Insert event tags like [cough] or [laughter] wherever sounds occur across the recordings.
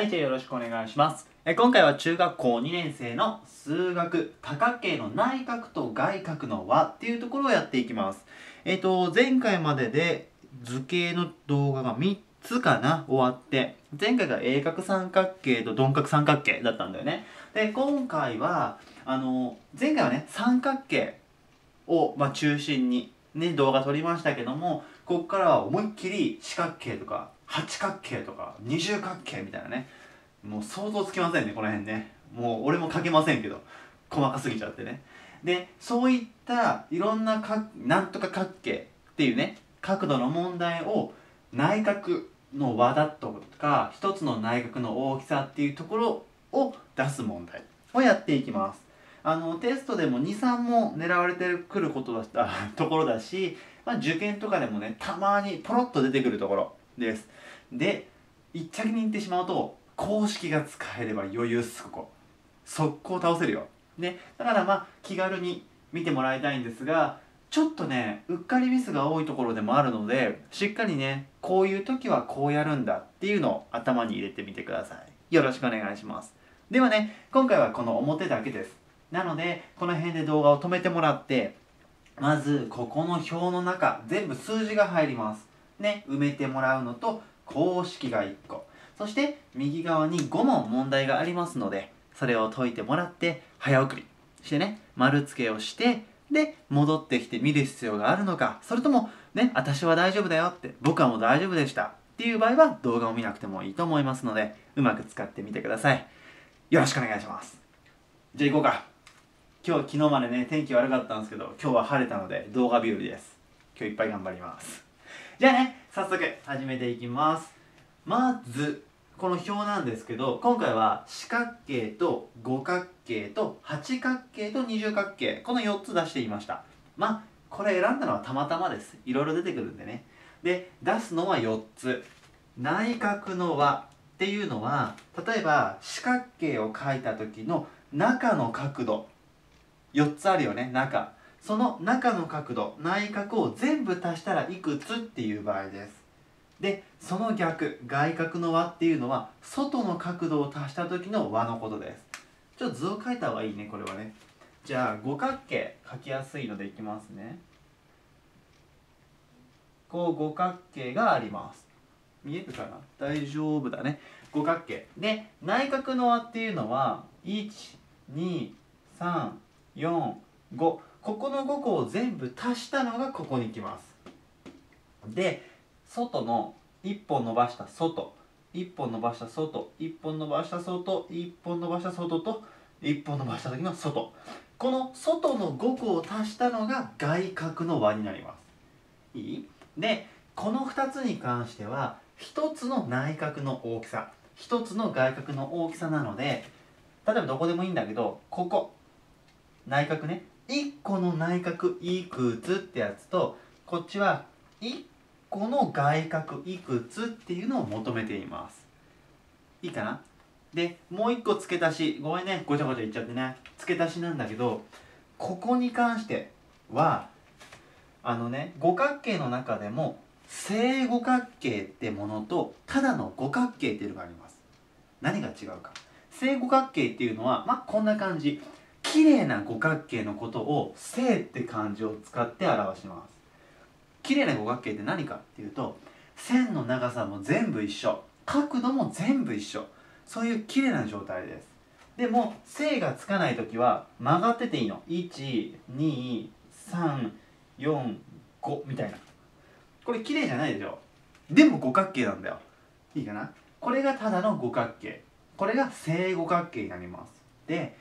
はい、じゃあよろしくお願いします。え今回は中学校2年生の数学多角形の内角と外角の和っていうところをやっていきます。えっ、と、前回までで図形の動画が3つかな終わって、前回が鋭角三角形と鈍角三角形だったんだよね。で、今回は、あの、前回はね、三角形を、まあ、中心にね、動画撮りましたけども、ここからは思いっきり四角形とか八角形とか二重角形みたいなね。もう想像つきませんねこの辺ね。もう俺も書けませんけど細かすぎちゃってね。でそういったいろんなかなんとか角形っていうね角度の問題を内角の和だとか一つの内角の大きさっていうところを出す問題をやっていきます。あのテストでも23も狙われてくることだったところだし、まあ、受験とかでもねたまにポロッと出てくるところです。で一着に言ってしまうと公式が使えれば余裕っすここ。速攻倒せるよ。ね。だからまあ気軽に見てもらいたいんですがちょっとねうっかりミスが多いところでもあるのでしっかりねこういう時はこうやるんだっていうのを頭に入れてみてください。よろしくお願いします。ではね今回はこの表だけです。なのでこの辺で動画を止めてもらってまずここの表の中全部数字が入ります。ね埋めてもらうのと公式が1個。そして右側に5問問題がありますのでそれを解いてもらって早送り。してね丸付けをしてで戻ってきて見る必要があるのか。それともね私は大丈夫だよって僕はもう大丈夫でした。っていう場合は動画を見なくてもいいと思いますのでうまく使ってみてください。よろしくお願いします。じゃあ行こうか。今日昨日までね天気悪かったんですけど今日は晴れたので動画日和です。今日いっぱい頑張ります。じゃあね早速始めていきます。まずこの表なんですけど今回は四角形と五角形と八角形と二重角形この4つ出していました。まあこれ選んだのはたまたまです。いろいろ出てくるんでね。で出すのは4つ。内角の和っていうのは例えば四角形を書いた時の中の角度。4つあるよね中。その中の角度内角を全部足したらいくつっていう場合です。でその逆外角の和っていうのは外の角度を足した時の和のことです。ちょっと図を書いた方がいいねこれはね。じゃあ五角形書きやすいのでいきますね。こう五角形があります。見えるかな？大丈夫だね。五角形。で内角の和っていうのは1 2 3ここの5個を全部足したのがここに来ます。で外の1本伸ばした外。1本伸ばした外。1本伸ばした外。1本伸ばした外と1本伸ばした時の外。この外の5個を足したのが外角の和になります。いい？でこの2つに関しては1つの内角の大きさ。1つの外角の大きさなので例えばどこでもいいんだけどここ。内角ね。1個の内角いくつってやつとこっちは1個の外角いくつっていうのを求めています。いいかな？でもう1個付け足しごめんねごちゃごちゃ言っちゃってね。付け足しなんだけどここに関してはあのね五角形の中でも正五角形ってものとただの五角形っていうのがあります。何が違うか。正五角形っていうのはまあこんな感じ。綺麗な五角形のことを正って漢字を使って表します。綺麗な五角形って何かっていうと線の長さも全部一緒。角度も全部一緒。そういう綺麗な状態です。でも正がつかない時は曲がってていいの。12345みたいな。これ綺麗じゃないでしょ。でも五角形なんだよ。いいかな。これがただの五角形。これが正五角形になります。で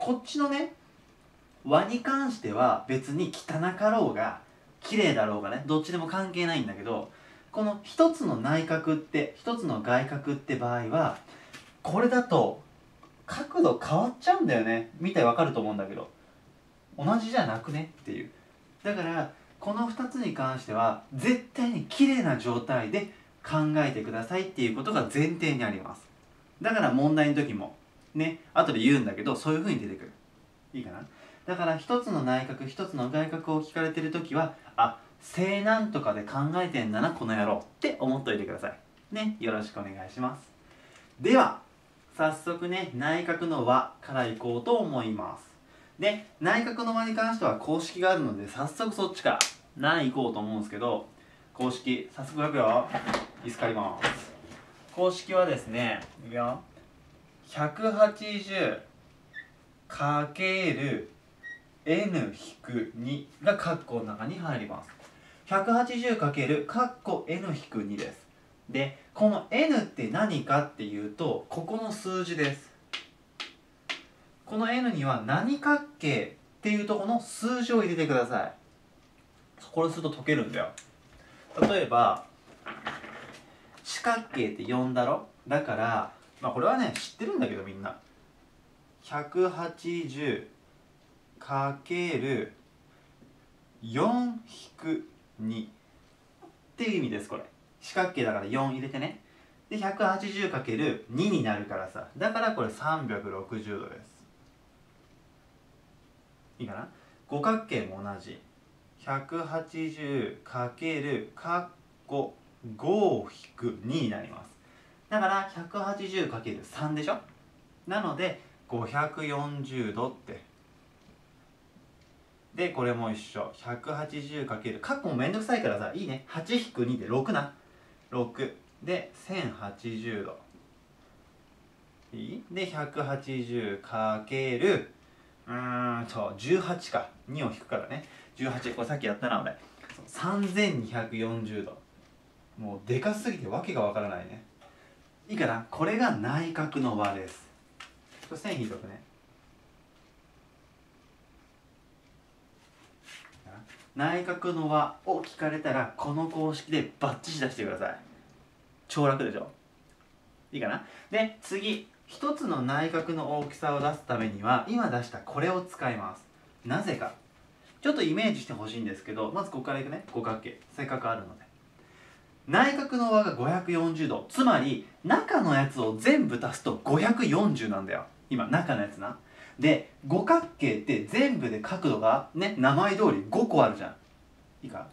こっちのね和に関しては別に汚かろうが綺麗だろうがねどっちでも関係ないんだけどこの一つの内角って一つの外角って場合はこれだと角度変わっちゃうんだよね見てわかると思うんだけど同じじゃなくねっていう。だからこの2つに関しては絶対に綺麗な状態で考えてくださいっていうことが前提にあります。だから問題の時もね後で言うんだけどそういう風に出てくる。いいかな？だから一つの内角一つの外角を聞かれてる時はあ正なんとかで考えてんだなこの野郎って思っといてください。ねよろしくお願いします。では早速ね内角の和からいこうと思います。で内角の和に関しては公式があるので早速そっちから。何いこうと思うんですけど公式早速書くよ。椅子借ります。公式はですねいくよ。180かける n-2 がカッコの中に入ります。180× カッコ n-2 です。でこの n って何かっていうとここの数字です。この n には何角形っていうとこの数字を入れてください。これすると解けるんだよ。例えば四角形って4だろ？だからまあこれはね知ってるんだけどみんな。180かける4引く2っていう意味ですこれ。四角形だから4入れてね。で 180×2 になるからさ。だからこれ360度です。いいかな？五角形も同じ。180× かっこ5-2になります。だから 180×3 でしょ？なので540度って。でこれも一緒。180× カッコもめんどくさいからさいいね。8-2で6な。6で1080度。いい？で180かける。うんそう18か。2を引くからね。18これさっきやったな俺。3240度。もうでかすぎてわけがわからないね。いいかな？これが内角の和です。これ線引いとくね。内角の和を聞かれたらこの公式でバッチシ出してください。超楽でしょ？いいかな？で次。一つの内角の大きさを出すためには今出したこれを使います。なぜか。ちょっとイメージしてほしいんですけどまずここからいくね。五角形。せっかくあるので内角の和が540度。つまり中のやつを全部足すと540なんだよ。今中のやつな。で五角形って全部で角度がね名前通り5個あるじゃん。いいか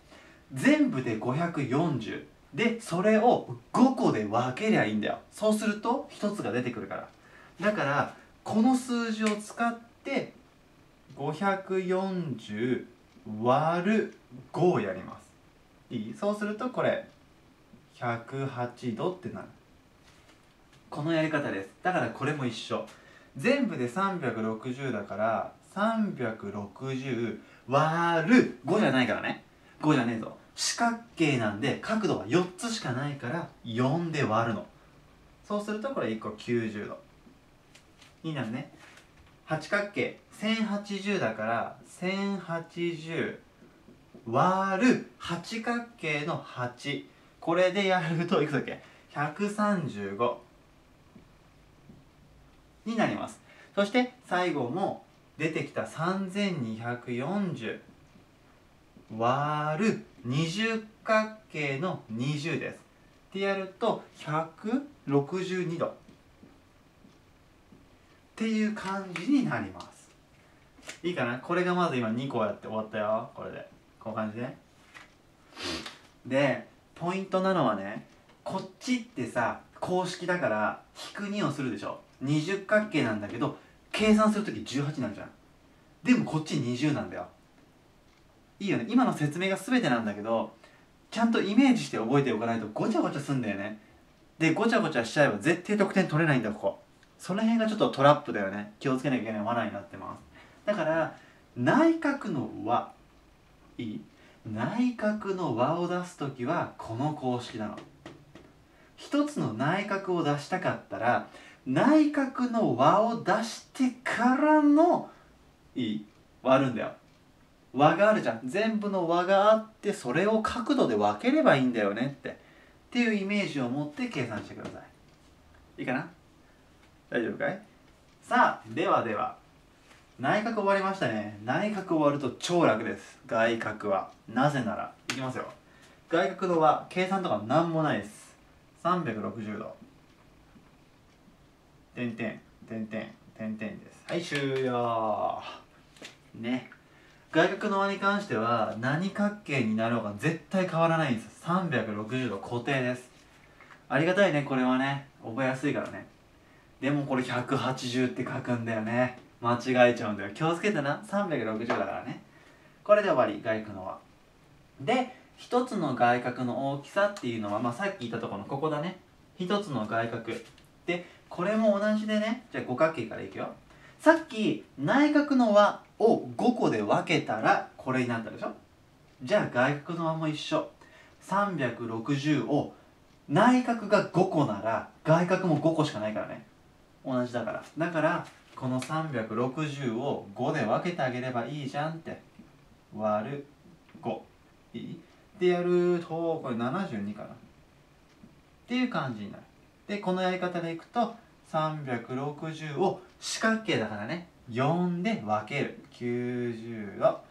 全部で540でそれを5個で分けりゃいいんだよ。そうすると1つが出てくるから。だからこの数字を使って540割る5をやります。いい？そうするとこれ108度ってなる。このやり方です。だからこれも一緒。全部で360だから360割る。5じゃないからね。5じゃねえぞ。四角形なんで角度は4つしかないから4で割るの。そうするとこれ1個90度。になるね。八角形。1080だから1080割る八角形の8これでやるといくだっけ135になります。そして最後も出てきた3240割る二十角形の20です。ってやると162度っていう感じになります。いいかな？これがまず今2個やって終わったよ。これで。こういう感じねでポイントなのはねこっちってさ公式だから引く2をするでしょ。二十角形なんだけど計算する時18になるじゃん。でもこっち20なんだよ。いいよね。今の説明が全てなんだけどちゃんとイメージして覚えておかないとごちゃごちゃすんだよね。でごちゃごちゃしちゃえば絶対得点取れないんだここ。その辺がちょっとトラップだよね。気をつけなきゃいけない罠になってます。だから内角の和いい？内角の和を出す時はこの公式なの。一つの内角を出したかったら内角の和を出してからのいい。割るんだよ。和があるじゃん。全部の和があってそれを角度で分ければいいんだよねって。っていうイメージを持って計算してください。いいかな？大丈夫かい？さあではでは。内角終わりましたね。内角終わると超楽です。外角は。なぜならいきますよ。外角の和計算とか何もないです。360度。点々点々点々です。はい終了。ね。外角の和に関しては何角形になろうが絶対変わらないんです。360度固定です。ありがたいねこれはね。覚えやすいからね。でもこれ180って書くんだよね。間違えちゃうんだよ。気をつけてな。360だからね。これで終わり外角の和で一つの外角の大きさっていうのは、まあ、さっき言ったところのここだね。一つの外角。でこれも同じでね。じゃあ五角形からいくよ。さっき内角の和を5個で分けたらこれになったでしょ。じゃあ外角の和も一緒。360を内角が5個なら外角も5個しかないからね。同じだから。だからこの360を5で分けてあげればいいじゃんって。割る5いい。でやるとこれ72かなっていう感じになる。でこのやり方でいくと360を四角形だからね。4で分ける。90度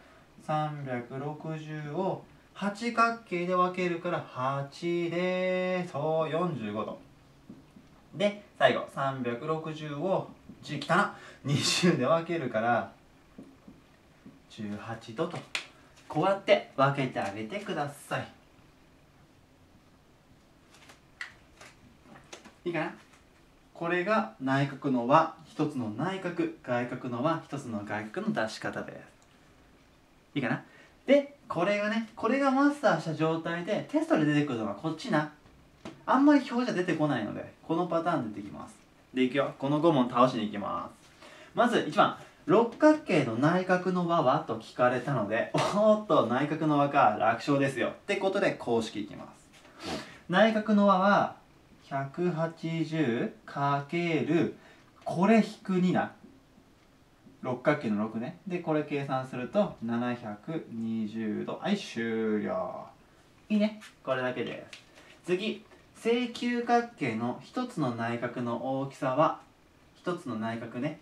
360を八角形で分けるから8でそう45度。で最後。360を10きたな。20で分けるから18度と。こうやって分けてあげてください。いいかな？これが内角の和一つの内角。外角の和一つの外角の出し方です。いいかな？でこれがねこれがマスターした状態でテストで出てくるのはこっちな。あんまり表示は出てこないのでこのパターン出てきます。でいくよ。この5問倒しに行きます。まず1番。六角形の内角の和は？と聞かれたので [laughs] おっと内角の和か楽勝ですよ。ってことで公式いきます。内角の和は？180× これ引く2な。六角形の6ね。でこれ計算すると720度。はい終了。いいね。これだけです。次正九角形の一つの内角の大きさは一つの内角ね。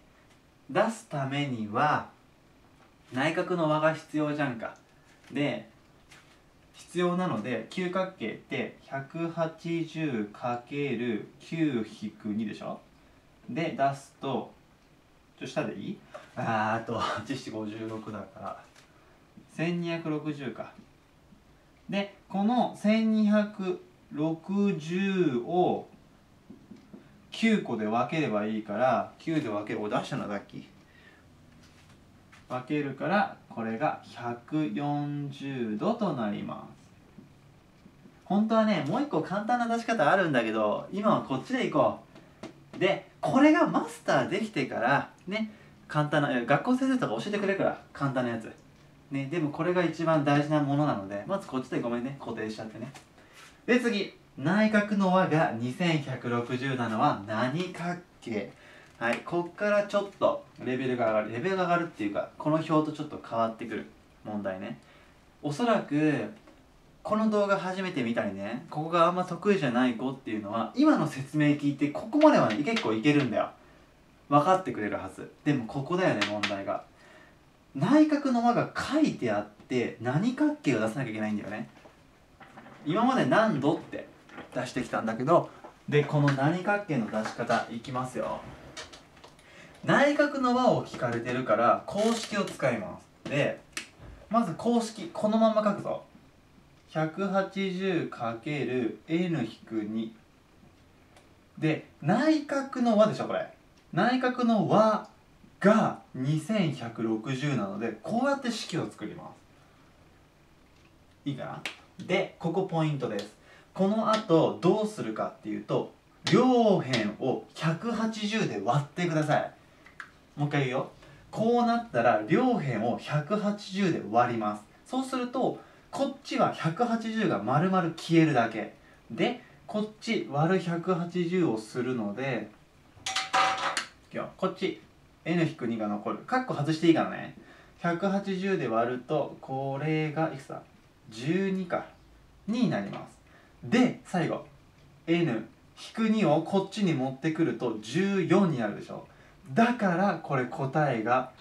出すためには内角の和が必要じゃんか。で必要なので九角形って 180×9-2 でしょ？で出すとちょっと下でいい？あーあと856だから。1260か。でこの60を9個で分ければいいから9で分けるお出したなさっき分けるからこれが140度となります。本当はねもう一個簡単な出し方あるんだけど今はこっちでいこう。でこれがマスターできてからね簡単な学校先生とか教えてくれるから簡単なやつ。ねでもこれが一番大事なものなのでまずこっちでごめんね固定しちゃってね。で次。内角の和が2160なのは何角形？はいこっからちょっとレベルが上がる。レベルが上がるっていうかこの表とちょっと変わってくる。問題ね。おそらくこの動画初めて見たりね。ここがあんま得意じゃない子っていうのは今の説明聞いてここまではね結構いけるんだよ。分かってくれるはず。でもここだよね問題が。内角の和が書いてあって何角形を出さなきゃいけないんだよね。今まで何度って出してきたんだけどでこの何角形の出し方いきますよ。内角の和を聞かれてるから公式を使います。でまず公式このまま書くぞ。180×n-2 で内角の和でしょこれ。内角の和が2160なのでこうやって式を作ります。いいかな？でここポイントです。この後どうするかっていうと両辺を180で割ってください。もう一回言うよ。こうなったら両辺を180で割ります。そうするとこっちは180が丸々消えるだけ。でこっち割る180をするのでこっち n-2 が残る。カッコ外していいからね。180で割るとこれがいくつだ？12か。になります。で最後。N-2 をこっちに持ってくると14になるでしょ。だからこれ答えが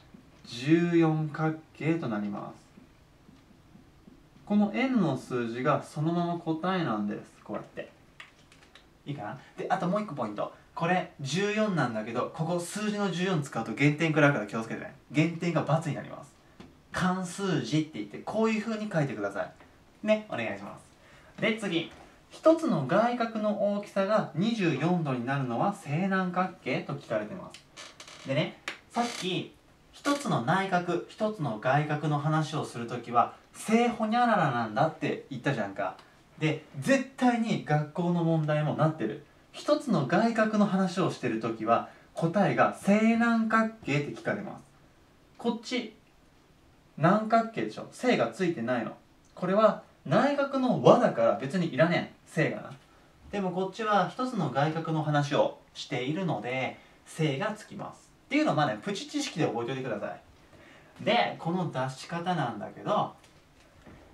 14角形となります。この n の数字がそのまま答えなんです。こうやって。いいかな？であともう一個ポイント。これ14なんだけどここ数字の14使うと減点食らうから気をつけてね。減点が×になります。関数字って言ってこういう風に書いてください。ねお願いします。で次。一つの外角の大きさが24度になるのは正南角形と聞かれてます。でねさっき一つの内角一つの外角の話をするときは正ほにゃららなんだって言ったじゃんか。で絶対に学校の問題もなってる。一つの外角の話をしてるときは答えが正南角形って聞かれます。こっち南角形でしょ。正がついてないの。これは内角の和だから別にいらねえ。正がな。でもこっちは一つの外角の話をしているので正がつきます。っていうのをまあねプチ知識で覚えておいてください。でこの出し方なんだけど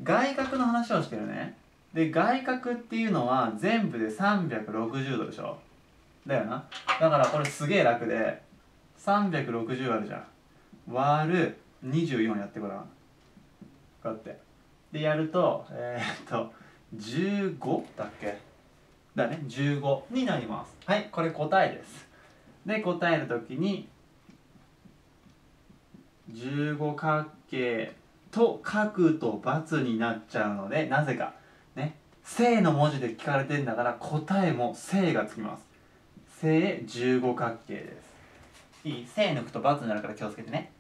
外角の話をしてるね。で外角っていうのは全部で360度でしょ。だよな。だからこれすげえ楽で。360あるじゃん。割る24やってごらん。こうやってでやるとえー、っと15だっけ？だね15になります。はいこれ答えです。で答える時に15角形と書くと×になっちゃうのでなぜか。ね。正の文字で聞かれてんだから答えも正がつきます。正15角形です。いい。正抜くと×になるから気をつけてね。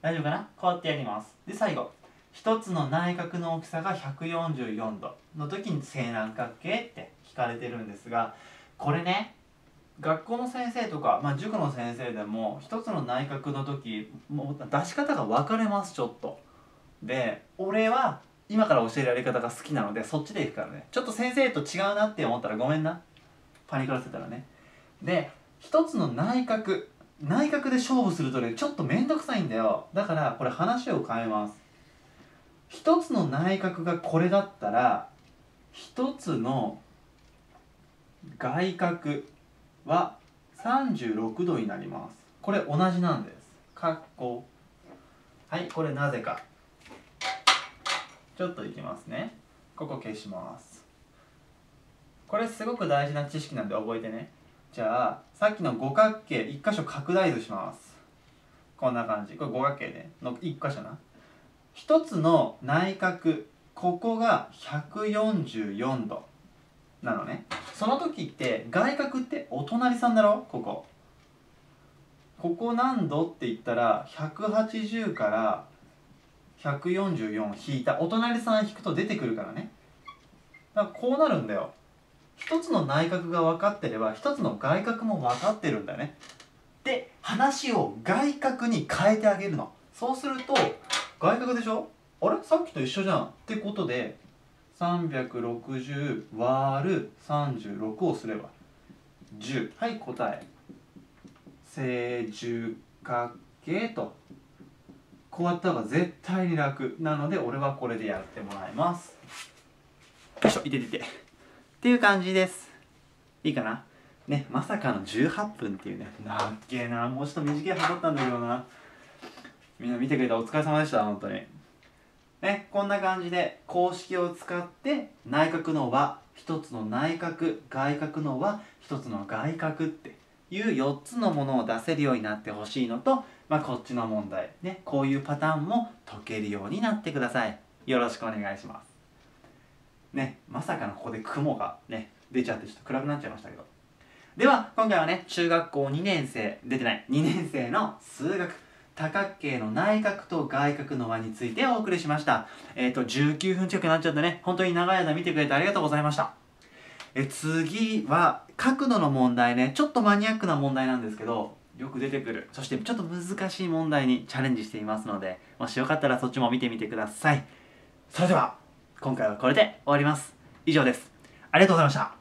大丈夫かな？こうやってやります。で最後。一つの内角の大きさが144度。の時に正南角形って聞かれてるんですがこれね学校の先生とか、まあ、塾の先生でも一つの内角の時もう出し方が分かれますちょっと。で俺は今から教えるやり方が好きなのでそっちでいくからね。ちょっと先生と違うなって思ったらごめんな。パニクらせたらね。で一つの内角内角で勝負するとねちょっと面倒くさいんだよ。だからこれ話を変えます。一つの内角がこれだったら一つの外角は36度になります。これ同じなんです。かっこはいこれなぜか。ちょっといきますね。ここ消します。これすごく大事な知識なんで覚えてね。じゃあさっきの五角形1箇所拡大図します。こんな感じ。これ五角形での1箇所な。一つの内角。ここが144度。なのね。その時って外角ってお隣さんだろ？ここ。ここ何度って言ったら180から144引いた。お隣さん引くと出てくるからね。だからこうなるんだよ。一つの内角が分かってれば一つの外角も分かってるんだよね。で話を外角に変えてあげるの。そうすると外角でしょ？あれ？さっきと一緒じゃん。ってことで360割る36をすれば。10はい答え。正十角形と。こうやった方が絶対に楽。なので俺はこれでやってもらいます。よいしょいててて。っていう感じです。いいかな？ねまさかの18分っていうね。なっけえな。もうちょっと短いはずだったんだけどな。みんな見てくれたお疲れ様でした本当に。ね、こんな感じで公式を使って内角の和一つの内角外角の和一つの外角っていう4つのものを出せるようになってほしいのと、まあ、こっちの問題、ね、こういうパターンも解けるようになってください。よろしくお願いします。ねまさかのここで雲がね出ちゃってちょっと暗くなっちゃいましたけどでは今回はね中学校2年生出てない2年生の数学多角形の内角と外角の和についてお送りしました。えっ、ー、と、19分近くなっちゃってね、本当に長い間見てくれてありがとうございました。え次は、角度の問題ね、ちょっとマニアックな問題なんですけど、よく出てくる。そしてちょっと難しい問題にチャレンジしていますので、もしよかったらそっちも見てみてください。それでは、今回はこれで終わります。以上です。ありがとうございました。